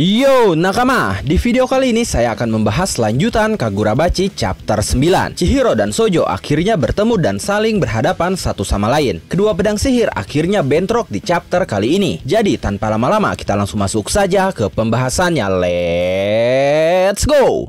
Yo nakama, di video kali ini saya akan membahas lanjutan Kagurabachi chapter 9 Chihiro dan Sojo akhirnya bertemu dan saling berhadapan satu sama lain. Kedua pedang sihir akhirnya bentrok di chapter kali ini. Jadi tanpa lama-lama kita langsung masuk saja ke pembahasannya. Let's go!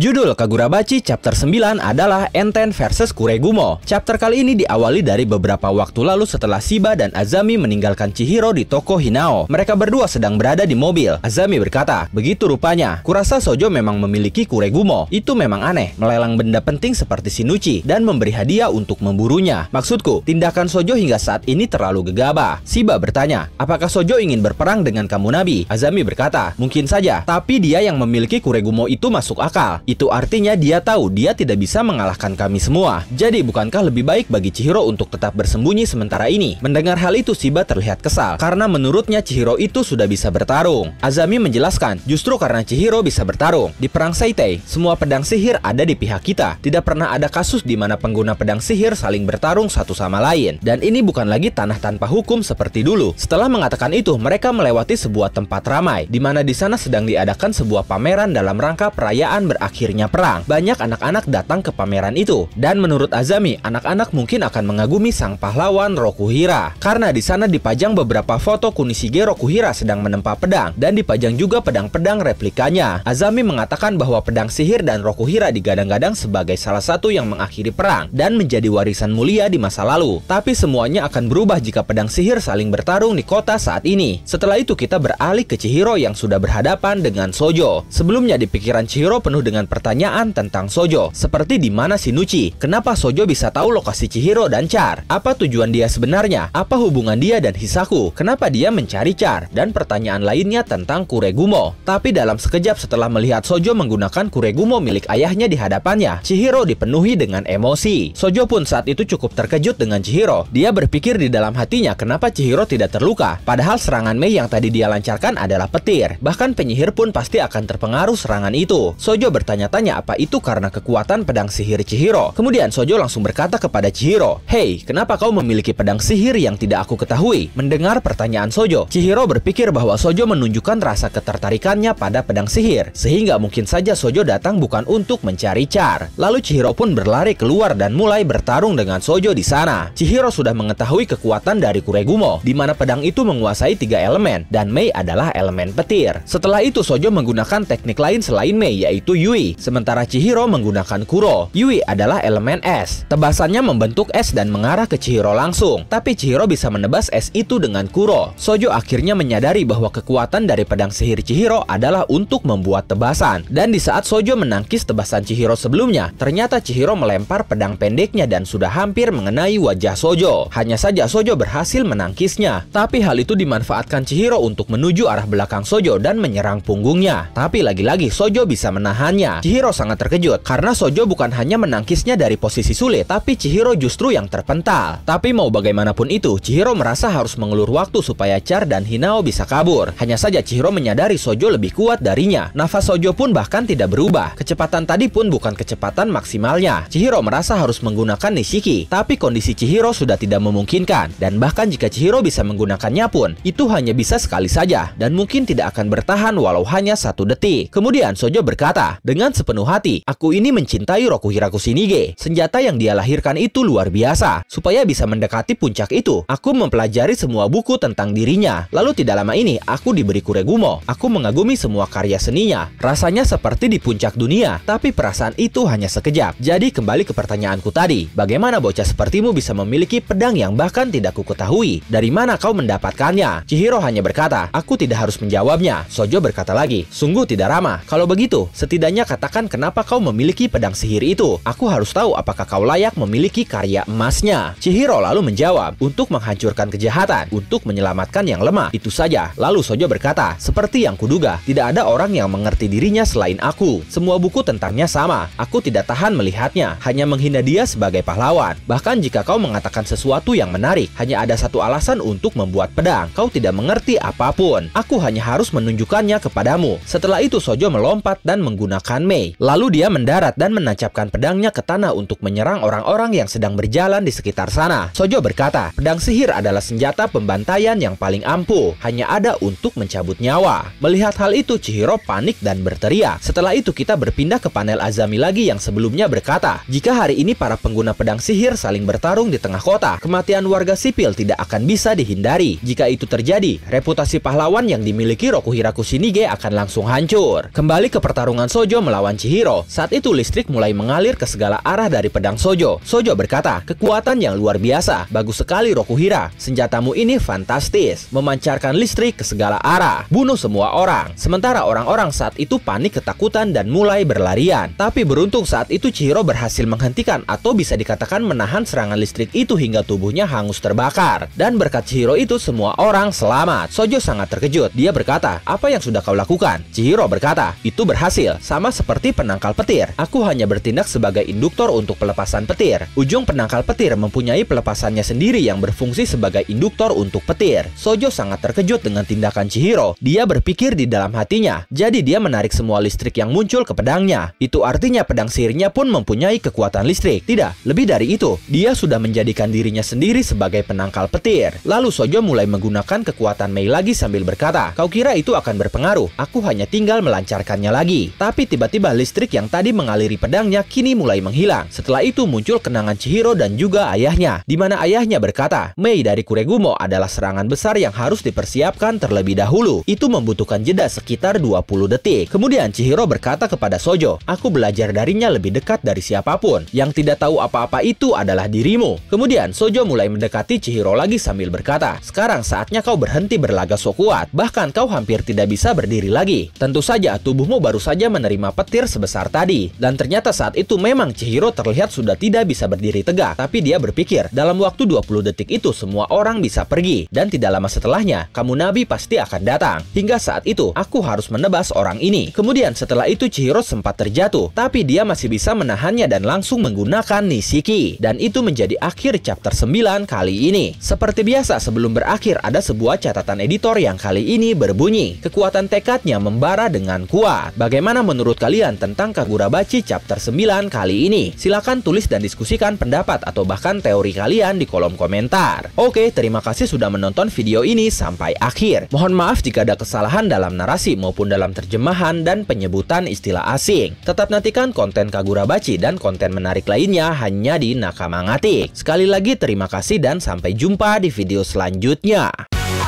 Judul Kagurabachi chapter 9 adalah Enten versus Kuregumo. Chapter kali ini diawali dari beberapa waktu lalu setelah Shiba dan Azami meninggalkan Chihiro di toko Hinao. Mereka berdua sedang berada di mobil. Azami berkata, "Begitu rupanya. Kurasa Sojo memang memiliki Kuregumo. Itu memang aneh, melelang benda penting seperti Shinuchi dan memberi hadiah untuk memburunya. Maksudku, tindakan Sojo hingga saat ini terlalu gegabah." Shiba bertanya, "Apakah Sojo ingin berperang dengan kamu Nabi?" Azami berkata, "Mungkin saja, tapi dia yang memiliki Kuregumo itu masuk akal. Itu artinya dia tahu dia tidak bisa mengalahkan kami semua. Jadi bukankah lebih baik bagi Chihiro untuk tetap bersembunyi sementara ini? Mendengar hal itu Shiba terlihat kesal karena menurutnya Chihiro itu sudah bisa bertarung. Azami menjelaskan, justru karena Chihiro bisa bertarung. Di perang Seitei, semua pedang sihir ada di pihak kita. Tidak pernah ada kasus di mana pengguna pedang sihir saling bertarung satu sama lain. Dan ini bukan lagi tanah tanpa hukum seperti dulu. Setelah mengatakan itu, mereka melewati sebuah tempat ramai di mana di sana sedang diadakan sebuah pameran dalam rangka perayaan berakhir akhirnya perang. Banyak anak-anak datang ke pameran itu. Dan menurut Azami, anak-anak mungkin akan mengagumi sang pahlawan Rokuhira. Karena di sana dipajang beberapa foto Kunishige Rokuhira sedang menempa pedang. Dan dipajang juga pedang-pedang replikanya. Azami mengatakan bahwa pedang sihir dan Rokuhira digadang-gadang sebagai salah satu yang mengakhiri perang. Dan menjadi warisan mulia di masa lalu. Tapi semuanya akan berubah jika pedang sihir saling bertarung di kota saat ini. Setelah itu kita beralih ke Chihiro yang sudah berhadapan dengan Sojo. Sebelumnya di pikiran Chihiro penuh dengan pertanyaan tentang Sojo, seperti di mana Shinuchi, kenapa Sojo bisa tahu lokasi Chihiro dan Char, apa tujuan dia sebenarnya, apa hubungan dia dan Hisaku, kenapa dia mencari Char, dan pertanyaan lainnya tentang Kuregumo. Tapi dalam sekejap setelah melihat Sojo menggunakan Kuregumo milik ayahnya di hadapannya, Chihiro dipenuhi dengan emosi. Sojo pun saat itu cukup terkejut dengan Chihiro. Dia berpikir di dalam hatinya kenapa Chihiro tidak terluka, padahal serangan Mei yang tadi dia lancarkan adalah petir. Bahkan penyihir pun pasti akan terpengaruh serangan itu. Sojo bertanya-tanya apa itu karena kekuatan pedang sihir Chihiro. Kemudian Sojo langsung berkata kepada Chihiro, Hei, kenapa kau memiliki pedang sihir yang tidak aku ketahui? Mendengar pertanyaan Sojo, Chihiro berpikir bahwa Sojo menunjukkan rasa ketertarikannya pada pedang sihir, sehingga mungkin saja Sojo datang bukan untuk mencari Char. Lalu Chihiro pun berlari keluar dan mulai bertarung dengan Sojo di sana. Chihiro sudah mengetahui kekuatan dari Kuregumo, di mana pedang itu menguasai tiga elemen, dan Mei adalah elemen petir. Setelah itu Sojo menggunakan teknik lain selain Mei, yaitu Yui, sementara Chihiro menggunakan Kuro. Yui adalah elemen es. Tebasannya membentuk es dan mengarah ke Chihiro langsung, tapi Chihiro bisa menebas es itu dengan Kuro. Sojo akhirnya menyadari bahwa kekuatan dari pedang sihir Chihiro adalah untuk membuat tebasan. Dan di saat Sojo menangkis tebasan Chihiro sebelumnya, ternyata Chihiro melempar pedang pendeknya dan sudah hampir mengenai wajah Sojo. Hanya saja Sojo berhasil menangkisnya, tapi hal itu dimanfaatkan Chihiro untuk menuju arah belakang Sojo dan menyerang punggungnya. Tapi lagi-lagi Sojo bisa menahannya. Chihiro sangat terkejut karena Sojo bukan hanya menangkisnya dari posisi sulit, tapi Chihiro justru yang terpental. Tapi mau bagaimanapun itu, Chihiro merasa harus mengulur waktu supaya Char dan Hinao bisa kabur. Hanya saja Chihiro menyadari Sojo lebih kuat darinya. Nafas Sojo pun bahkan tidak berubah. Kecepatan tadi pun bukan kecepatan maksimalnya. Chihiro merasa harus menggunakan Nishiki, tapi kondisi Chihiro sudah tidak memungkinkan. Dan bahkan jika Chihiro bisa menggunakannya pun, itu hanya bisa sekali saja dan mungkin tidak akan bertahan walau hanya satu detik. Kemudian Sojo berkata, dengan sepenuh hati, aku ini mencintai Rokuhira Kusinige. Senjata yang dia lahirkan itu luar biasa. Supaya bisa mendekati puncak itu, aku mempelajari semua buku tentang dirinya. Lalu tidak lama ini, aku diberi Kuregumo. Aku mengagumi semua karya seninya. Rasanya seperti di puncak dunia, tapi perasaan itu hanya sekejap. Jadi kembali ke pertanyaanku tadi, bagaimana bocah sepertimu bisa memiliki pedang yang bahkan tidak ku ketahui? Dari mana kau mendapatkannya? Chihiro hanya berkata, aku tidak harus menjawabnya. Sojo berkata lagi, sungguh tidak ramah. Kalau begitu, setidaknya katakan kenapa kau memiliki pedang sihir itu. Aku harus tahu apakah kau layak memiliki karya emasnya. Chihiro lalu menjawab, untuk menghancurkan kejahatan, untuk menyelamatkan yang lemah. Itu saja. Lalu Sojo berkata, seperti yang kuduga, tidak ada orang yang mengerti dirinya selain aku. Semua buku tentangnya sama. Aku tidak tahan melihatnya, hanya menghina dia sebagai pahlawan. Bahkan jika kau mengatakan sesuatu yang menarik, hanya ada satu alasan untuk membuat pedang. Kau tidak mengerti apa pun. Aku hanya harus menunjukkannya kepadamu. Setelah itu Sojo melompat dan menggunakan Mei. Lalu dia mendarat dan menancapkan pedangnya ke tanah untuk menyerang orang-orang yang sedang berjalan di sekitar sana. Sojo berkata, pedang sihir adalah senjata pembantaian yang paling ampuh, hanya ada untuk mencabut nyawa. Melihat hal itu, Chihiro panik dan berteriak. Setelah itu kita berpindah ke panel Azami lagi yang sebelumnya berkata, jika hari ini para pengguna pedang sihir saling bertarung di tengah kota, kematian warga sipil tidak akan bisa dihindari. Jika itu terjadi, reputasi pahlawan yang dimiliki Rokuhira Kushinige akan langsung hancur. Kembali ke pertarungan Sojo melawan Chihiro, saat itu listrik mulai mengalir ke segala arah dari pedang Sojo. Sojo berkata, kekuatan yang luar biasa, bagus sekali Rokuhira. Senjatamu ini fantastis, memancarkan listrik ke segala arah, bunuh semua orang. Sementara orang-orang saat itu panik ketakutan dan mulai berlarian. Tapi beruntung saat itu Chihiro berhasil menghentikan atau bisa dikatakan menahan serangan listrik itu hingga tubuhnya hangus terbakar. Dan berkat Chihiro itu semua orang selamat. Sojo sangat terkejut. Dia berkata, apa yang sudah kau lakukan? Chihiro berkata, itu berhasil, sama seperti penangkal petir. Aku hanya bertindak sebagai induktor untuk pelepasan petir. Ujung penangkal petir mempunyai pelepasannya sendiri yang berfungsi sebagai induktor untuk petir. Sojo sangat terkejut dengan tindakan Chihiro. Dia berpikir di dalam hatinya, jadi dia menarik semua listrik yang muncul ke pedangnya. Itu artinya pedang sihirnya pun mempunyai kekuatan listrik. Tidak, lebih dari itu, dia sudah menjadikan dirinya sendiri sebagai penangkal petir. Lalu Sojo mulai menggunakan kekuatan Mei lagi sambil berkata, kau kira itu akan berpengaruh, aku hanya tinggal melancarkannya lagi. Tapi tiba-tiba listrik yang tadi mengaliri pedangnya kini mulai menghilang. Setelah itu muncul kenangan Chihiro dan juga ayahnya, di mana ayahnya berkata, Mei dari Kuregumo adalah serangan besar yang harus dipersiapkan terlebih dahulu. Itu membutuhkan jeda sekitar 20 detik. Kemudian Chihiro berkata kepada Sojo, aku belajar darinya lebih dekat dari siapa pun. Yang tidak tahu apa-apa itu adalah dirimu. Kemudian Sojo mulai mendekati Chihiro lagi sambil berkata, sekarang saatnya kau berhenti berlaga so kuat. Bahkan kau hampir tidak bisa berdiri lagi. Tentu saja tubuhmu baru saja menerima petir sebesar tadi. Dan ternyata saat itu memang Chihiro terlihat sudah tidak bisa berdiri tegak. Tapi dia berpikir, dalam waktu 20 detik itu semua orang bisa pergi. Dan tidak lama setelahnya, kamu nabi pasti akan datang. Hingga saat itu, aku harus menebas orang ini. Kemudian setelah itu Chihiro sempat terjatuh. Tapi dia masih bisa menahannya dan langsung menggunakan Nishiki. Dan itu menjadi akhir chapter 9 kali ini. Seperti biasa sebelum berakhir ada sebuah catatan editor yang kali ini berbunyi. Kekuatan tekadnya membara dengan kuat. Bagaimana menurut kalian tentang Kagurabachi chapter 9 kali ini? Silahkan tulis dan diskusikan pendapat atau bahkan teori kalian di kolom komentar. Oke, terima kasih sudah menonton video ini sampai akhir. Mohon maaf jika ada kesalahan dalam narasi maupun dalam terjemahan dan penyebutan istilah asing. Tetap nantikan konten Kagurabachi dan konten menarik lainnya hanya di Nakama Ngatik. Sekali lagi terima kasih dan sampai jumpa di video selanjutnya.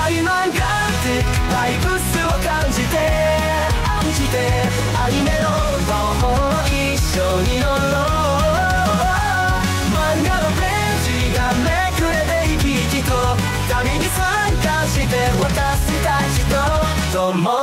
相まがってバイブスを感じて感 じてアニメの魔法一緒に乗ろう。漫画のページがめくれて生き生きと旅に参加して私たちと共に。